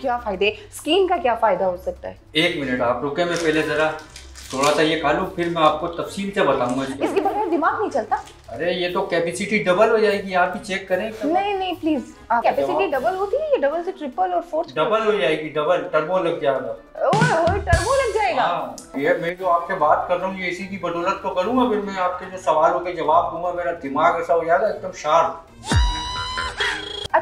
क्या फ़ायदे? स्कीम का क्या फ़ायदा हो सकता है? एक मिनट आप रुके मैं पहले जरा थोड़ा सा ये खा लूँ फिर मैं आपको तफसील से बताऊँगा इसके इसके बगैर दिमाग नहीं चलता। अरे ये तो कैपेसिटी डबल हो जाएगी आप ही चेक करें नहीं नहीं प्लीज़ कैपेसिटी डबल होती है ये डबल से ट्रिपल और फोर्थ डबल हो जाएगी डबल टर्बो लग जाएगा। टर्बो लग जाएगा। हाँ, ये मैं जो आपसे बात कर रहा हूँ ये इसी की बदौलत तो करूँगा फिर मैं आपके जो सवालों के जवाब दूँगा मेरा दिमाग ऐसा हो जाएगा एकदम शार्प।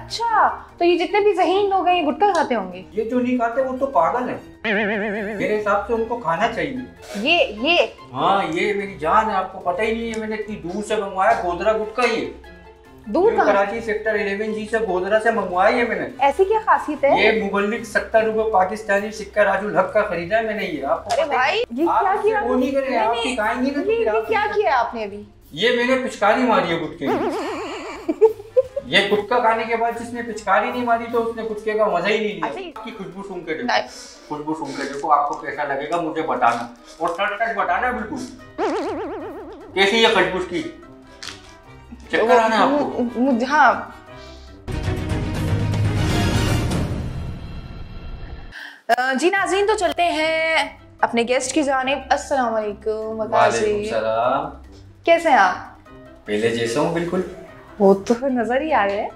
अच्छा तो ये जितने भी जहीन लोग हैं ये गुटखा खाते होंगे? ये जो नहीं खाते वो तो पागल है। मेरे हिसाब से उनको खाना चाहिए। ये ये? हाँ ये मेरी जान है आपको पता ही नहीं है मैंने इतनी दूर से मंगवाया गोदरा गुटका ये। दूर कहाँ? कराची सेक्टर 11 जी से गोदरा से मंगवाया ये मैंने। ऐसी क्या खासियत है? ये मुबल्लिक सत्तर रुपए पाकिस्तानी सिक्का राजू हक का खरीदा है मैंने ये आपको अरे भाई ये आप क्या किया वो नहीं करें नहीं, आपकी नहीं, ना ये आप- क्या किया? आपने अभी? ये मैंने पिचकारी मारी है गुटके ये गुटका खाने के बाद जिसने पिचकारी नहीं मारी तो उसने गुटके का मज़ा ही नहीं लिया। अच्छा, आपकी खुशबू सूंघ के देखो। खुशबू सूंघ के देखो आपको कैसा लगेगा मुझे बताना। और सच सच बताना बिल्कुल। कैसी है खुशबू की चक्कर आना आपको। मुझे हाँ। जी नाजीन तो चलते हैं अपने गेस्ट की जानिब। अस्सलाम वालेकुम कैसे हैं आप? पहले जैसा हूँ बिल्कुल। वो तो नज़र ही आ रहे हैं।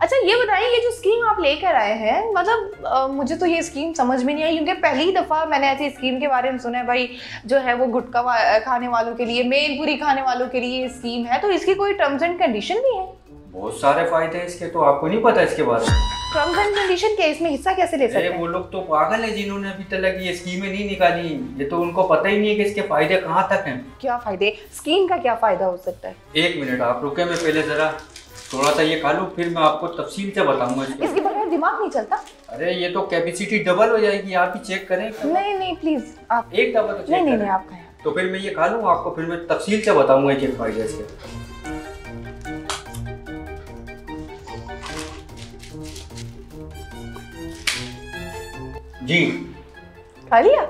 अच्छा ये बताइए ये जो स्कीम आप लेकर आए हैं मतलब आ, मुझे तो ये स्कीम समझ में नहीं आई क्योंकि पहली दफ़ा मैंने ऐसी स्कीम के बारे में सुना है भाई जो है वो गुटखा खाने वालों के लिए मेलपुरी खाने वालों के लिए स्कीम है तो इसकी कोई टर्म्स एंड कंडीशन भी है। बहुत सारे फ़ायदे हैं इसके तो आपको नहीं पता इसके बारे में? टर्म्स एंड कंडीशन के इसमें हिस्सा कैसे ले सकते अरे हैं? वो लोग तो पागल है जिन्होंने अभी तक ये स्कीमें नहीं निकाली। ये तो उनको पता ही नहीं है कि इसके फ़ायदे कहाँ तक हैं। क्या फ़ायदे? स्कीम का क्या फ़ायदा हो सकता है? एक मिनट आप रुके मैं पहले जरा थोड़ा सा ये खा लूँ फिर मैं आपको तफसील से बताऊँगा इसके। इसके बगैर दिमाग नहीं चलता? अरे ये तो कैपेसिटी डबल हो जाएगी आप ही चेक करें। नहीं नहीं प्लीज़ आप एक दफ़ा तो नहीं चेक नहीं नहीं आप खाएँ तो फिर मैं ये खा लूँ आपको फिर मैं तफसील से बताऊँगा ये फ़ायदे इसके। जी। खा लिया?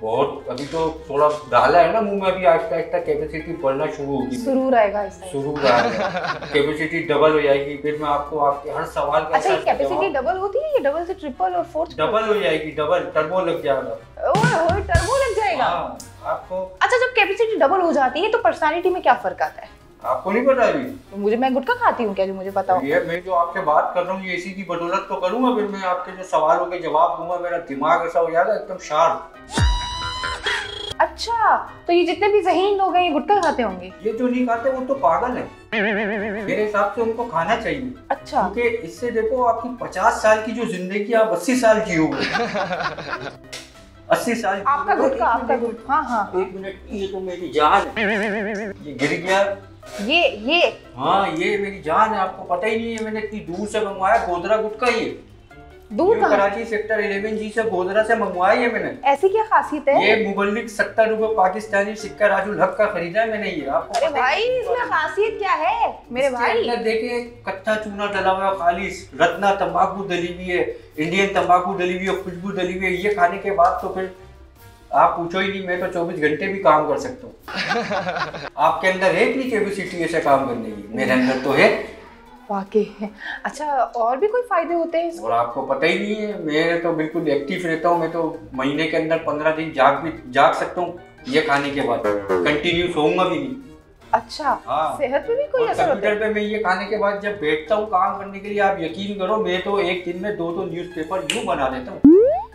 बहुत अभी तो थोड़ा डाला है ना मुँह में अभी आहिस्ता आहिस्ता कैपेसिटी बढ़ना शुरू होगी। सुरूर आएगा शुरू कैपेसिटी डबल हो जाएगी फिर मैं आपको आपके हर सवाल का अच्छा कैपेसिटी डबल होती है ये डबल से ट्रिपल और फोर्थ डबल हो जाएगी डबल टर्बो लग जाएगा। ओए ओए टर्बो लग जाएगा? हाँ आपको अच्छा जब कैपेसिटी डबल हो जाती है तो पर्सनालिटी में क्या फ़र्क आता है? आपको नहीं पता अभी? तो मुझे मैं गुटखा खाती हूँ क्या जो? मुझे पता ये मैं जो आपसे बात कर रहा हूँ ये इसी की बदौलत तो करूँगा फिर मैं आपके जो सवालों के जवाब दूँगा मेरा दिमाग ऐसा हो जाएगा एकदम शार्प। अच्छा तो ये जितने भी जहीन लोग हैं ये गुटखा खाते होंगे? ये जो नहीं खाते वो तो पागल है। मेरे हिसाब से उनको खाना चाहिए। अच्छा। क्योंकि इससे देखो आपकी पचास साल की जो ज़िंदगी आप अस्सी साल जियोगे अस्सी साल आपका गुटखा आपका गुटखा हाँ हाँ। एक मिनट ये तो मेरी जान है। ये गिर गया ये ये। हाँ ये मेरी जान है आपको पता ही नहीं है मैंने इतनी दूर से मंगवाया गोदरा गुटका ये दूर कहाँ? कराची सेक्टर 11 जी से गोदरा से मंगवाया ये मैंने। ऐसी क्या खासियत है? ये मुबल्लिक सत्तर रुपए पाकिस्तानी सिक्का राजुल हक का खरीदा है मैंने ये आपको अरे भाई इसमें खासियत क्या है मेरे भाई? अंदर देखे कच्चा चूना डला हुआ खालिश रत्ना तम्बाकू डली हुई है इंडियन तम्बाकू डली हुई है खुशबू डली हुई है ये खाने के बाद तो फिर आप पूछो ही नहीं मैं तो 24 घंटे भी काम कर सकता हूँ। आपके अंदर है इतनी कैपेसिटी ऐसे काम करने की? मेरे अंदर तो है। वाकई है। अच्छा और भी कोई फ़ायदे होते हैं और आपको पता ही नहीं है मैं तो बिल्कुल एक्टिव रहता हूँ मैं तो महीने के अंदर पंद्रह दिन जाग भी जाग सकता हूँ ये खाने के बाद। कंटिन्यू सोऊँगा भी नहीं। अच्छा हाँ। सेहत पे भी कोई असर होता है? पे मैं ये खाने के बाद जब बैठता हूँ काम करने के लिए आप यकीन करो मैं तो एक दिन में दो दो न्यूज़पेपर यूँ बना देता हूँ।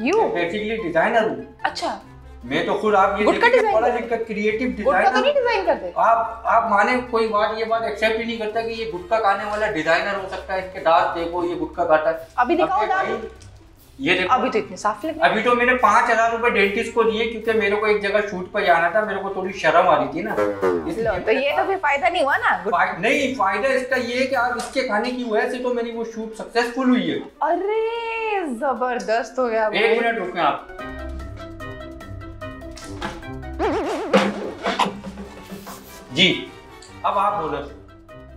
यू? बेसिकली डिज़ाइनर हूँ। अच्छा। मैं तो खुद आप ये? पढ़ा लिखा क्रिएटिव गुटखा तो नहीं डिज़ाइन करते। आप आप माने कोई बात ये बात एक्सेप्ट ही नहीं करता कि ये गुटखा खाने वाला डिज़ाइनर हो सकता है इसके दांत देखो ये गुटखा खाता है। अभी दिखाओ ये दांत। ये देखो। अभी तो इतने साफ़ लग अभी तो मैंने पाँच हज़ार रुपए डेंटिस्ट को दिए क्योंकि मेरे को एक जगह शूट पर जाना था मेरे को थोड़ी शर्म आ रही थी ना। इसलिए तो ये तो फिर फ़ायदा नहीं हुआ ना। नहीं फ़ायदा इसका ये है कि आप इसके खाने की वजह से तो मेरी वो शूट सक्सेसफुल हुई है। अरे ज़बरदस्त हो गया एक मिनट रुके आप। जी। अब आप बोलो।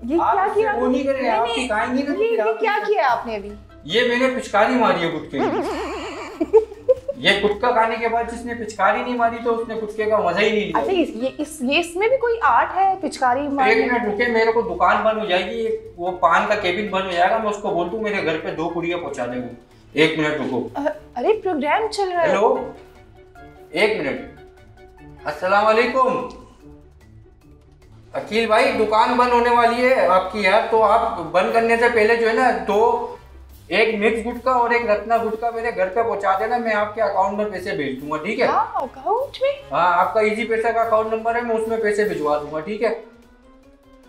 ये आप क्या किया वो नहीं करें, नहीं, आप नहीं, सिखाएँगी ना ये ये क्या किया आपने अभी? ये मैंने पिचकारी मारी है गुटके ये गुटका खाने के बाद जिसने पिचकारी नहीं मारी तो उसने गुटके का मज़ा ही नहीं अच्छा लिया इस, ये इस ये इसमें भी कोई आर्ट है पिचकारी मारने एक मिनट रुके मेरे को दुकान बंद हो जाएगी वो पान का केबिन बंद हो जाएगा मैं उसको बोल दूँ मेरे घर पे दो कुड़ियाँ पहुँचा दे वो एक मिनट रुको। अरे प्रोग्राम चल रहा है। हेलो एक मिनट। अस्सलाम वालेकुम अकील भाई दुकान बंद होने वाली है आपकी यार तो आप बंद करने से पहले जो है ना दो एक मिक्स गुटका और एक रत्ना गुटका मेरे घर पे पहुँचा देना मैं आपके अकाउंट में पैसे भेज दूँगा ठीक है? हाँ अकाउंट में? हाँ आपका इजी पैसा का अकाउंट नंबर है मैं उसमें पैसे भिजवा दूँगा ठीक है?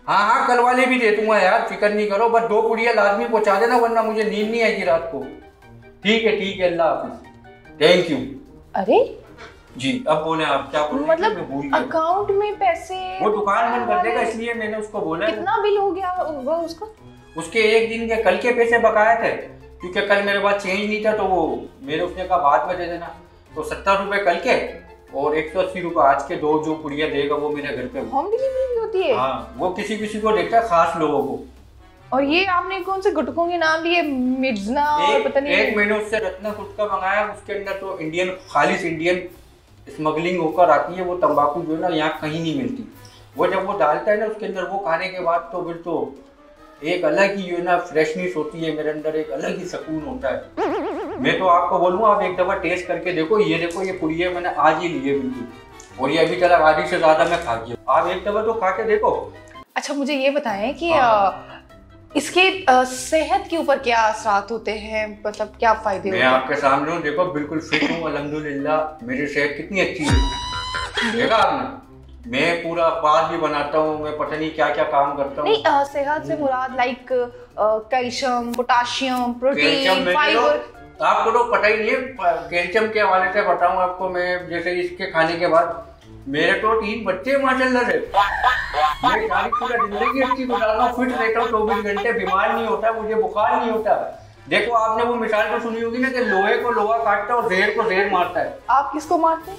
हाँ हाँ कल वाले भी दे दूँगा यार फ़िक्र नहीं करो बस दो पुड़िया लाजमी पहुँचा देना वरना मुझे नींद नहीं आएगी रात को। ठीक है ठीक है अल्लाह हाफिज। थैंक यू अरे जी अब बोले आप क्या बोल मतलब अकाउंट में पैसे वो दुकान बंद कर देगा इसलिए मैंने उसको बोला। कितना बिल हो गया होगा उसका? उसके एक दिन के कल के पैसे बकाए थे क्योंकि कल मेरे पास चेंज नहीं था तो वो मेरे उसने कहा बाद में दे देना। तो सत्तर रुपए कल के और एक सौ अस्सी रुपए आज के दो जो पुड़िया देगा वो मेरे घर पे होम डिलीवरी भी होती है? हाँ वो किसी किसी को देखता है खास लोगों को। और ये आपने कौन से गुटकों के नाम लिए मिर्जना और पता नहीं एक मैंने उससे रत्ना गुटका मंगाया उसके अंदर तो इंडियन खालिश इंडियन स्मगलिंग होकर आती है वो तंबाकू जो है ना यहाँ कहीं नहीं मिलती। वो जब वो डालता है ना उसके अंदर वो खाने के बाद तो फिर तो एक अलग ही जो है ना फ्रेशनेस होती है मेरे अंदर एक अलग ही सुकून होता है। मैं तो आपको बोलूँ आप एक दफ़ा टेस्ट करके देखो ये देखो ये पुड़िया मैंने आज ही लिए बिल्कुल। और ये अभी तक आधी से ज़्यादा मैं खा गया। आप एक दफ़ा तो खा के देखो। अच्छा मुझे ये बताएँ कि हाँ। इसके सेहत के ऊपर क्या असरात होते हैं? मतलब क्या फ़ायदे मैं आपके सामने हूँ देखो बिल्कुल फिट हूँ अल्हम्दुलिल्लाह मेरी सेहत कितनी अच्छी है। देखा आपने? मैं पूरा अखबार भी बनाता हूँ मैं पता नहीं क्या क्या काम करता हूँ। नहीं सेहत से मुराद like calcium potassium protein fibre. आपको तो पता ही नहीं है कैल्शियम के हवाले से बताऊँ आपको मैं जैसे इसके खाने के बाद मेरे तो तीन बच्चे माशाल्लाह से मैं सारी पूरा ज़िंदगी अच्छी गुजार रहा हूँ फिट रहता हूँ चौबीस घंटे बीमार नहीं होता मुझे बुखार नहीं होता। देखो आपने वो मिसाल तो सुनी होगी ना कि लोहे को लोहा काटता है और जहर को जहर मारता है। आप किसको मारते हैं?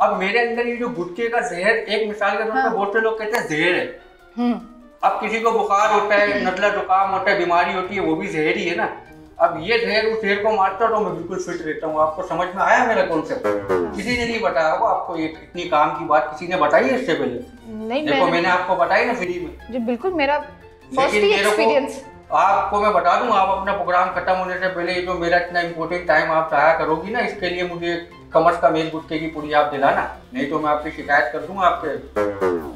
अब मेरे अंदर ये जो गुटके का जहर एक मिसाल के तौर हाँ। पर बहुत से लोग कहते हैं जहर है। हम्म। अब किसी को बुखार होता है नजला जुकाम होता है बीमारी होती है वो भी जहर ही है ना। अब ये ढेर उस ढेर को मारता है तो मैं बिल्कुल फिट रहता हूँ। आपको समझ में आया मेरा कॉन्सेप्ट किसी ने नहीं बताया होगा आपको ये इतनी काम की बात किसी ने बताई है इससे पहले? नहीं देखो मैंने आपको बताई ना फ्री में। जी बिल्कुल मेरा फ़र्स्ट एक्सपीरियंस आपको मैं बता दूँ आप अपना प्रोग्राम खत्म होने से पहले जो मेरा इतना इम्पोर्टेंट टाइम आप चाहा करोगी ना इसके लिए मुझे कम अज कम एक गुटके की पूरी आप दिलाना। नहीं तो मैं आपकी शिकायत कर दूँगा आपके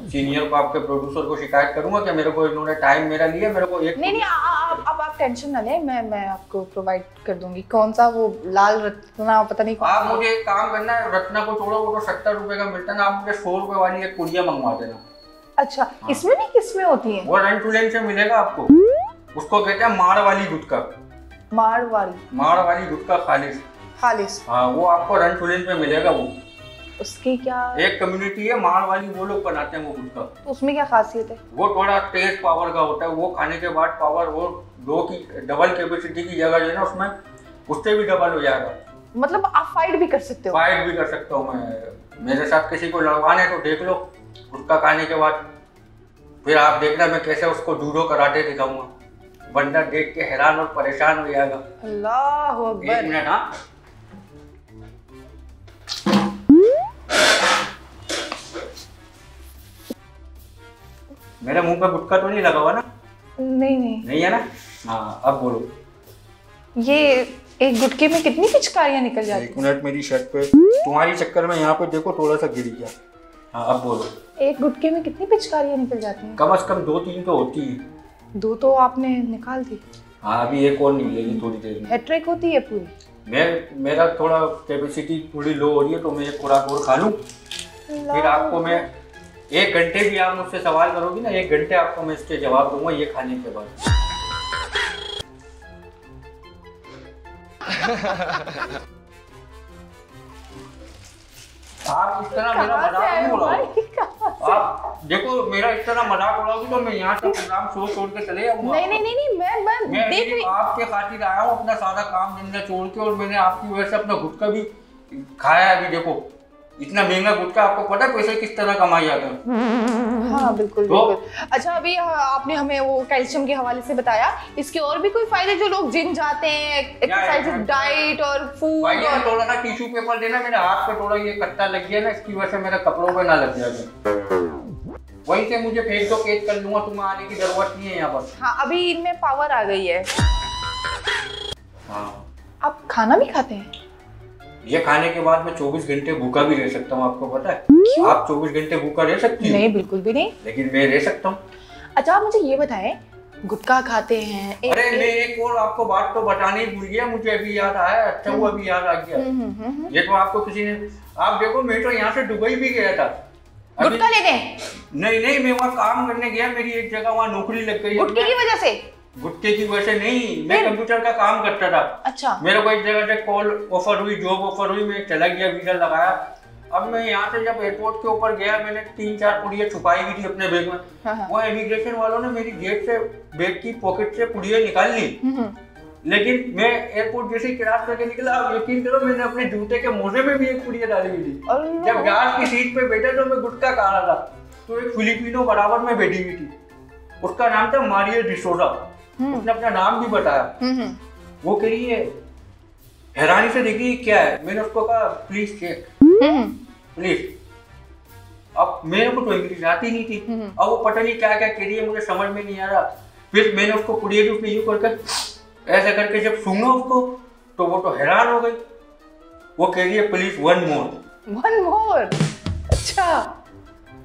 सीनियर को आपके प्रोड्यूसर को शिकायत करूँगा कि मेरे को इन्होंने टाइम मेरा लिया मेरे को एक नहीं नहीं आ- आप आप टेंशन ना लें मैं मैं आपको प्रोवाइड कर दूँगी। कौन सा वो लाल रत्ना पता नहीं आप मुझे एक काम करना है रत्ना को छोड़ो वो तो सत्तर रुपए का मिलता है ना आप मुझे सौ रुपए वाली एक पुड़िया मंगवा देना। अच्छा हाँ। इसमें नहीं किसमें होती है? वो रन टू लेन से मिलेगा आपको। उसको कहते हैं माड़ वाली गुटका माड़ वाली माड़ वाली गुटका खालिश। खालिस हाँ वो आपको रन टू लेन पे मिलेगा वो। उसकी क्या एक कम्युनिटी है माड़ वाली वो लोग बनाते हैं वो गुटका तो उसमें क्या खासियत है? वो थोड़ा तेज पावर का होता है वो खाने के बाद पावर वो दो की डबल कैपेसिटी की जगह जो है ना उसमें उससे भी डबल हो जाएगा। मतलब आप फाइट भी कर सकते हो। फाइट भी कर सकता हूँ मैं। मेरे साथ किसी को लड़वाने तो देख लो उसका खाने के बाद। फिर आप देखना मैं कैसे उसको जूडो कराटे दिखाऊँगा। बंदा देख के हैरान और परेशान हो जाएगा। अल्लाह एक मिनट हाँ। मेरे मुँह पे गुटका तो नहीं लगा हुआ ना? नहीं नहीं। नहीं है ना? हाँ अब बोलो। ये एक गुटके में कितनी पिचकारियाँ निकल जाती एक मिनट मेरी शर्ट पे। तुम्हारी चक्कर में यहाँ पे देखो थोड़ा सा गिर गया। हाँ अब बोलो। एक गुटके में कितनी पिचकारियाँ निकल जाती हैं? कम से कम दो तीन तो होती है। दो तो आपने निकाल दी। हाँ अभी एक और नहीं मिलेगी थोड़ी देर में। हैट्रिक होती है पूरी? मैं मेरा थोड़ा कैपेसिटी थोड़ी लो हो रही है तो मैं एक खुराक और खा लूँ। फिर आपको मैं एक घंटे भी आप मुझसे सवाल करोगी ना एक घंटे आपको मैं इसके जवाब दूँगा ये खाने के बाद। आप इस तरह मेरा मज़ाक नहीं उड़ाओ? आप देखो मेरा इस तरह मज़ाक उड़ाओगी तो मैं यहाँ से प्रोग्राम शो छोड़ के चले जाऊँगा। नहीं नहीं नहीं मैं मैं मैं देख रही आपके खातिर आया हूँ अपना सारा काम धंधा छोड़ के और मैंने आपकी वजह से अपना गुटका भी खाया अभी देखो। इतना महँगा गुटका आपको पता है पैसे किस तरह कमाए जाते हैं? हाँ बिल्कुल तो- बिल्कुल। अच्छा अभी हाँ, आपने हमें वो कैल्शियम के हवाले से बताया। इसके और भी कोई फ़ायदे जो लोग जिम जाते हैं एक्सरसाइज डाइट और फ़ूड और थोड़ा सा टिश्यू पेपर देना मेरे हाथ पे थोड़ा ये कट्टा लग गया ना इसकी वजह से मेरे कपड़ों पे ना लग जाएगा वहीं से मुझे फेस तो केस कर लूँगा तुम्हें आने की ज़रूरत नहीं है यहाँ पर। हाँ अभी इनमें पावर आ गई है। हाँ। आप खाना भी खाते हैं? ये खाने के बाद मैं 24 घंटे भूखा भी रह सकता हूँ आपको पता है। क्यों? आप 24 घंटे भूखा रह सकती हो? नहीं बिल्कुल भी नहीं। लेकिन मैं रह सकता हूँ। अच्छा आप मुझे ये बताएँ गुटखा खाते हैं एक- अरे मैं एक और आपको बात तो बताने ही भूल गया मुझे अभी याद आया अच्छा हुआ अभी याद आ गया। हम्म, हम्म, हम्म, हम्म। ये तो आपको किसी ने आप देखो मैं तो यहाँ से दुबई भी गया था। गुटखा लेते हैं। नहीं नहीं मैं वहाँ काम करने गया मेरी एक जगह वहाँ नौकरी लग गई। गुटके की वजह से? गुटके की वजह से नहीं मैं कंप्यूटर का काम करता था। अच्छा। मेरे को एक जगह से कॉल ऑफ़र हुई जॉब ऑफ़र हुई मैं चला गया वीज़ा लगाया। अब मैं यहाँ से जब एयरपोर्ट के ऊपर गया मैंने तीन चार पुड़िया छुपाई हुई थी अपने बैग में। हाँ, हाँ। वो इमिग्रेशन वालों ने मेरी जेब से बैग की पॉकेट से पुड़िया निकाल ली। हम्म, हम्म। लेकिन मैं एयरपोर्ट जैसे क्रॉस करके निकला आप यकीन करो मैंने अपने जूते के मोजे में भी एक पुड़िया डाली हुई थी। जब गार्ड की सीट पे बैठा तो मैं गुटका खा रहा था। तो एक फिलिपिनो बराबर में बैठी हुई थी। उसका नाम था मारिया डिसोजा हम्म, उसने अपना नाम भी बताया। हम्म, हम्म। वो कह रही है हैरानी से देखी क्या है? मैंने उसको कहा प्लीज़ चेक प्लीज़ अब मेरे को तो इंग्लिश आती नहीं थी। अब वो पता नहीं क्या क्या कह रही है मुझे समझ में नहीं आ रहा। फिर मैंने उसको पुड़िया की उसने यूँ करके ऐसे करके जब सुना उसको तो वो तो हैरान हो गई। वो कह रही है please one more one more अच्छा।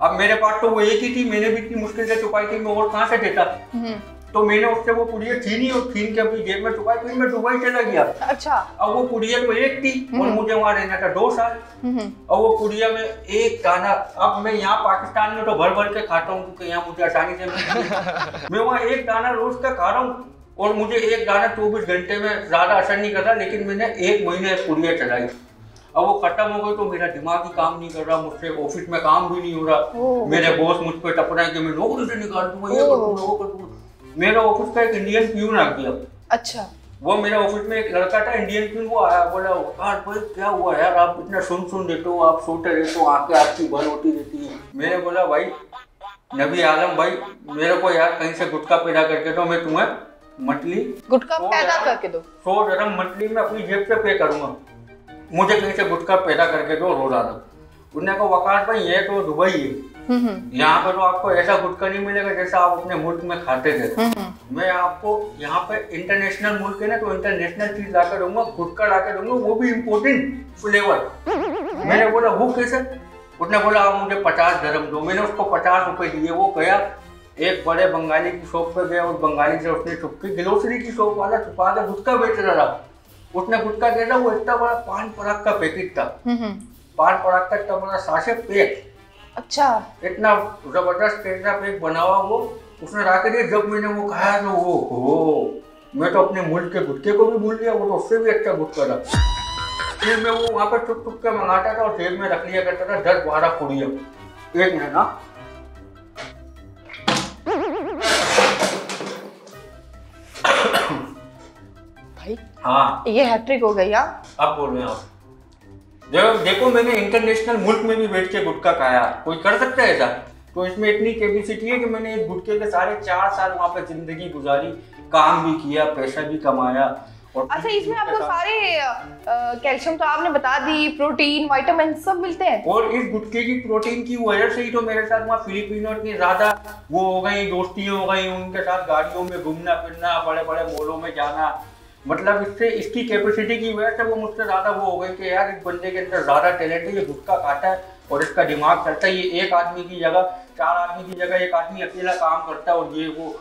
अब मेरे पास तो वो एक ही थी मैंने भी इतनी मुश्किल से छुपाई थी मैं और कहाँ से देता? हम्म, तो मैंने उससे वो पुड़िया छीनी और छीन के अपनी जेब में छुपाई फिर मैं दुबई चला गया। अच्छा। अब वो पुड़िया तो एक थी और मुझे वहाँ रहना था दो साल। हम्म, हम्म। और वो पुड़िया में एक दाना अब मैं यहाँ पाकिस्तान में तो भर भर के खाता हूँ क्योंकि यहाँ मुझे आसानी से मैं वहाँ एक दाना रोज का खा रहा हूँ। और मुझे एक दाना चौबीस घंटे में ज़्यादा असर नहीं कर रहा लेकिन मैंने एक महीने पुड़िया चलाई। अब वो खत्म हो गई तो मेरा दिमाग ही काम नहीं कर रहा मुझसे ऑफ़िस में काम भी नहीं हो रहा। मेरे बॉस मुझ पर टप रहे हैं कि मैं नौकरी से निकाल दूँगा ये कर दूँगा वो कर दूँगा। मेरा ऑफ़िस का एक इंडियन प्यून आ गया। अच्छा। वो मेरे ऑफ़िस में एक लड़का था इंडियन प्यून वो आया बोला कार भाई क्या हुआ यार? आप इतना सुन सुन देते हो आप सोते रहते हो आँखें आपकी बंद होती रहती है। मैंने बोला भाई नबी आलम भाई मेरे को यार कहीं से गुटखा पैदा करके दो मैं तुम्हें मछली गुटखा पैदा करके दो। सौ दरम मछली में अपनी जेब से पे करूँगा। मुझे कहीं से गुटखा पैदा करके दो रोज़ाना उन्होंने कहा वकार भाई ये तो दुबई है। हम्म, हम्म, यहाँ पे तो आपको ऐसा गुटखा नहीं मिलेगा जैसा आप अपने मुल्क में खाते थे। हम्म। मैं आपको यहाँ पे इंटरनेशनल मुल्क है ना तो इंटरनेशनल चीज़ ला कर दूँगा गुटखा ला कर दूँगा वो भी इम्पोर्टेंट फ्लेवर मैंने बोला वो कैसे उसने बोला आप मुझे पचास धर्म दो। मैंने उसको पचास रुपए दिए वो गया। एक बड़े बंगाली की शॉप पे गया उस बंगाली से उसने छुपके ग्लोसरी की शॉप वाला छुपा के गुटखा बेच रहा था। उसने गुटखा दे वो इतना बड़ा पान पराग का पैकेट था। हम्म, हम्म। पान पराग का इतना बड़ा साशे पैक अच्छा। इतना ज़बरदस्त टेस्टा पैक बना हुआ वो उसने ला के दिया जब मैंने वो खाया तो वो हो मैं तो अपने मुल्क के गुटके को भी भूल गया वो तो उससे भी अच्छा गुटका था। फिर मैं वो वहाँ पर चुप चुप के मंगाता था और जेब में रख लिया करता था दस बारह कुड़िया। एक मिनट हाँ। ये हैट्रिक हो गई हाँ। अब बोल रहे हैं आप। देखो देखो मैंने इंटरनेशनल मुल्क में भी बैठ के गुटखा खाया। कोई कर सकता है ऐसा? तो इसमें इतनी कैपेसिटी है कि मैंने एक गुटके के सारे चार साल वहाँ पे ज़िंदगी गुजारी काम भी किया पैसा भी कमाया और अच्छा इसमें आपको सारे कैल्शियम तो आपने बता दी प्रोटीन विटामिन सब मिलते हैं। और इस गुटके की प्रोटीन की वजह से ही तो मेरे साथ वहाँ फिलिपिनो इतनी ज़्यादा वो हो गई दोस्तियाँ हो गई उनके साथ गाड़ियों में घूमना फिरना बड़े बड़े मॉलों में जाना मतलब इससे इसकी कैपेसिटी की वजह से वो मुझसे ज़्यादा वो हो गई कि यार इस बंदे के अंदर ज़्यादा टैलेंट है ये गुटखा खाता है और इसका दिमाग चलता है। ये एक आदमी की जगह चार आदमी की जगह एक आदमी अकेला काम करता है और ये वो।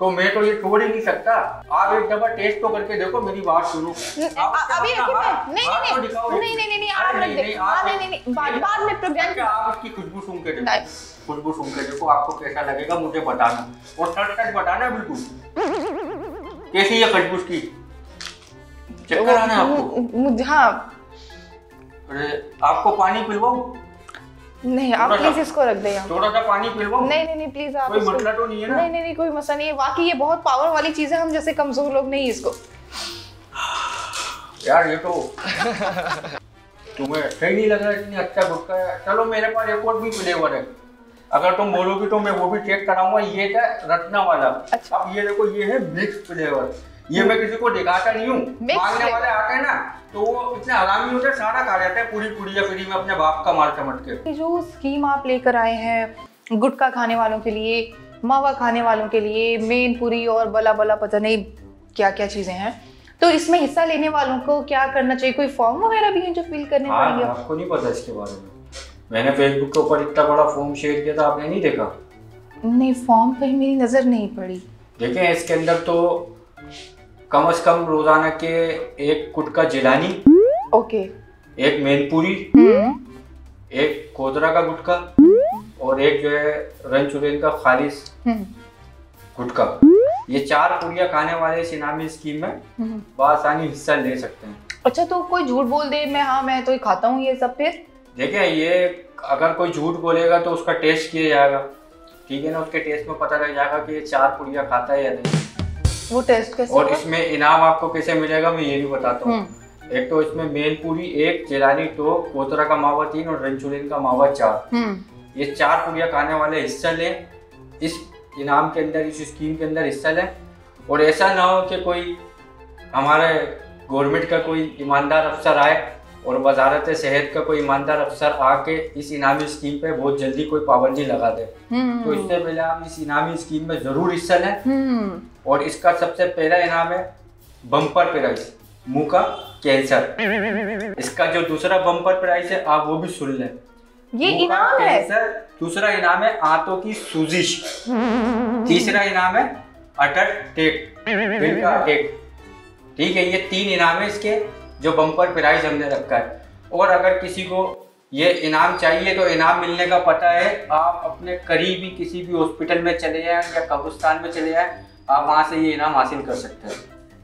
तो मैं तो ये छोड़ ही नहीं सकता। आप एक दफ़ा टेस्ट तो करके देखो मेरी बात सुनो। आप अभी अपना अभी हाथ- मैं नहीं नहीं नहीं नहीं नहीं नहीं आप रख दे आप- नहीं नहीं नहीं बाद बाद में प्रोग्राम आप इसकी खुशबू सुन के देखो। खुशबू सुन के देखो आपको कैसा लगेगा मुझे बताना। और सच सच बताना बिल्कुल। कैसी है खुशबू की चक्कर आना है आपको। मुझे हाँ। अरे आपको पानी पिलवाऊं? नहीं आप प्लीज़ इसको रख दे यहाँ। थोड़ा सा पानी पिलवाऊं? नहीं नहीं नहीं प्लीज़ आप कोई मसला तो नहीं है ना? नहीं नहीं नहीं कोई मसला नहीं है। बाकी ये बहुत पावर वाली चीज़ है हम जैसे कमज़ोर लोग नहीं इसको। यार ये तो तुम्हें अच्छा ही नहीं लग रहा इतनी अच्छा गुटका है। चलो मेरे पास एक और भी फ्लेवर है। अगर तुम बोलोगी तो मैं वो भी चेक कराऊँगा। ये था रत्ना वाला अच्छा। अब ये देखो ये है मिक्स फ्लेवर ये मैं किसी को दिखाता नहीं हूँ। मांगने वाले आते हैं ना तो वो इतने हरामी होते हैं सारा खा जाते हैं पूरी पूरी या फ्री में अपने बाप का माल समझ के। जो स्कीम आप लेकर आए हैं गुटखा खाने वालों के लिए मावा खाने वालों के लिए मेन पूरी और बला बला पता नहीं क्या क्या चीज़ें हैं तो इसमें हिस्सा लेने वालों को क्या करना चाहिए? कोई फॉर्म वगैरह भी है जो फिल करने हाँ पड़ेंगे आपको नहीं पता इसके बारे में। मैंने फेसबुक के ऊपर इतना बड़ा फॉर्म शेयर किया था आपने नहीं देखा? नहीं फॉर्म पे मेरी नज़र नहीं पड़ी। देखें इसके अंदर तो कम से कम रोज़ाना के एक गुटका जिलानी ओके। एक मेनपुरी हम्म। एक कोदरा का गुटका और एक जो है रन चुरेन का खालिश हम्म। गुटका। ये चार पुड़िया खाने वाले इस इनामी स्कीम में हम्म। बसानी हिस्सा ले सकते हैं। अच्छा तो कोई झूठ बोल दे मैं हाँ मैं तो ये खाता हूँ ये सब फिर। देखिए ये अगर कोई झूठ बोलेगा तो उसका टेस्ट किया जाएगा। ठीक है ना उसके टेस्ट में पता लग जाएगा कि ये चार पुड़िया खाता है या नहीं। वो टेस्ट कैसे और इसमें इनाम आपको कैसे मिलेगा मैं ये भी बताता हूँ। हम्म। एक तो इसमें मेन पूरी एक जेलानी दो कोतरा का मावा तीन और रंचुलिन का मावा चार। हम्म। ये चार पुड़िया खाने वाले हिस्सा लें। इस इनाम के अंदर इस स्कीम के अंदर हिस्सा लें। और ऐसा ना हो कि कोई हमारे गवर्नमेंट का कोई ईमानदार अफसर आए और वजारत सेहत का कोई ईमानदार अफसर आके इस इनामी स्कीम पे बहुत जल्दी कोई पाबंदी लगा दे। तो हम्म इससे पहले आप इस इनामी स्कीम में ज़रूर हिस्सा लें। और इसका सबसे पहला इनाम है बम्पर प्राइज मुँह का कैंसर इसका जो दूसरा बम्पर प्राइज है आप वो भी सुन लें. ये इनाम है। कैंसर दूसरा इनाम है आंतों की सूजिश. तीसरा इनाम है अटैक दिल का अटैक ठीक है ये तीन इनाम है इसके जो बम्पर प्राइज हमने रखा है. और अगर किसी को ये इनाम चाहिए तो इनाम मिलने का पता है आप अपने करीबी किसी भी हॉस्पिटल में चले जाएँ या कब्रिस्तान में चले जाएँ आप वहाँ से ये इनाम हासिल कर सकते हैं।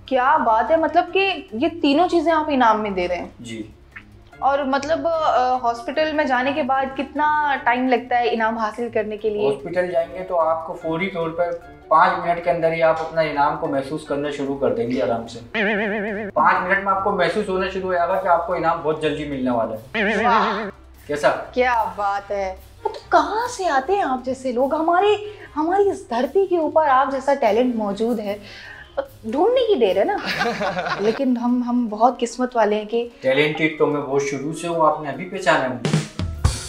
क्या बात है? मतलब कि ये तीनों चीज़ें आप इनाम में दे रहे हैं। जी। और मतलब हॉस्पिटल में जाने के बाद कितना टाइम लगता है इनाम हासिल करने के लिए? हॉस्पिटल जाएँगे तो आपको फौरी तौर पर पाँच मिनट के अंदर ही आप अपना इनाम को महसूस करना शुरू कर देंगे आराम से। पाँच मिनट में आपको महसूस होना शुरू हो जाएगा कि आपको इनाम बहुत जल्दी मिलने वाला है। कैसा क्या बात है। तो कहाँ से आते हैं आप जैसे लोग? हमारे हमारी इस धरती के ऊपर आप जैसा टैलेंट मौजूद है ढूँढने की देर है ना। लेकिन हम हम बहुत किस्मत वाले हैं कि टैलेंटेड तो मैं बहुत शुरू से हूँ आपने अभी पहचाना मुझे।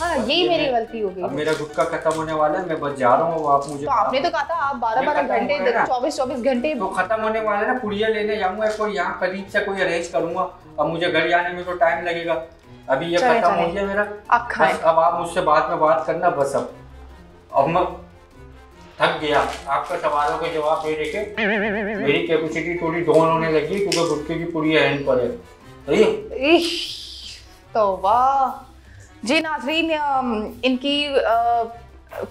हाँ यही मेरी गलती हो गई। अब मेरा गुटका खत्म होने वाला है मैं बस जा रहा हूँ आप मुझे तो आपने तो कहा था आप बारह बारह घंटे। चौबीस चौबीस घंटे तो खत्म होने वाला है ना पुड़िया लेने जाऊँगा कोई यहाँ करीब से कोई अरेंज करूँगा। अब मुझे घर जाने में तो टाइम लगेगा। अभी ये खत्म हो गया मेरा। अब खाएँ। अब आप मुझसे बाद में बात करना बस अब। अब मैं थक गया। आपका सवालों के जवाब दे देके मेरी कैपेसिटी थोड़ी डाउन होने लगी क्योंकि गुटके की पूरी हैंड पर है। सही तो वाह। जी नाजरीन इनकी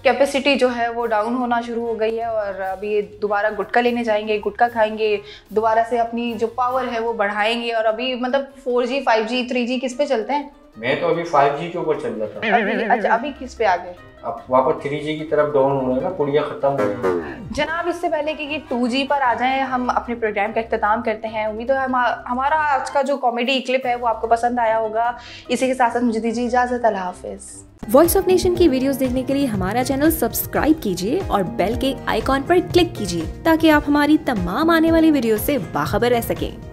कैपेसिटी जो है वो डाउन होना शुरू हो गई है और अभी दोबारा गुटखा लेने जाएँगे गुटखा खाएँगे दोबारा से अपनी जो पावर है वो बढ़ाएँगे और अभी मतलब four G five G three G किस पे चलते हैं? मैं तो अभी फाइव जी के ऊपर चल रहा था। अभी अच्छा अभी किस पे आ गए अब वापस थ्री जी की तरफ़ डाउन हो रहा है ना पुड़िया खत्म हो रही है। जनाब इससे पहले कि टू जी पर आ जाएँ हम अपने प्रोग्राम का अख्ताम करते हैं। उम्मीद है हम हमारा आज का जो कॉमेडी क्लिप है वो आपको पसंद आया होगा। इसी के साथ साथ मुझे दीजिए इजाज़त अल्लाह हाफिज़। वॉइस ऑफ़ नेशन की वीडियोस देखने के लिए हमारा चैनल सब्सक्राइब कीजिए और बेल के आइकॉन पर क्लिक कीजिए ताकि आप हमारी तमाम आने वाली वीडियो से बाखबर रह सकें।